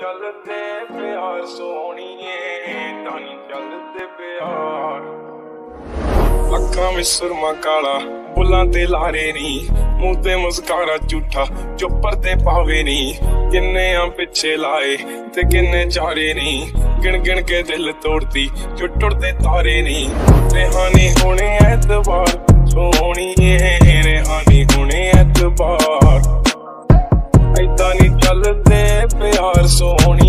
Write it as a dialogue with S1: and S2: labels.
S1: ਚੱਲਦੇ ਪਿਆਰ ਸੋਹਣੀਏ, ਤਾਂ ਨਹੀਂ ਚੱਲਦੇ ਪਿਆਰ। ਅੱਖਾਂ ਵਿੱਚ ਸੁਰਮਾ ਕਾਲਾ, ਬੁੱਲਾਂ ਤੇ ਲਾਰੇ ਨੀ। ਮੂੰਹ ਤੇ ਮੁਸਕਾਰਾ ਝੂਠਾ ਜੋ ਪਰਦੇ ਪਾਵੇ ਨੀ। ਕਿੰਨੇ ਆ ਪਿੱਛੇ ਲਾਏ ਤੇ ਕਿੰਨੇ ਚਾਰੇ ਨੀ। ਗਿਣ ਗਿਣ ਕੇ ਦਿਲ ਤੋੜਦੀ ਜੋ ਟੁੱਟਦੇ ਤਾਰੇ ਨੀ। ਰਹਿਾਨੀ ਹੋਣੇ ਐਤਵਾਰ, ਸੋਹਣੀਏ ਰਹਿਾਨੀ ਹੋਣੇ ਐਤਵਾਰ। ਐਦਾਂ ਨਹੀਂ ਚੱਲਦੇ o ni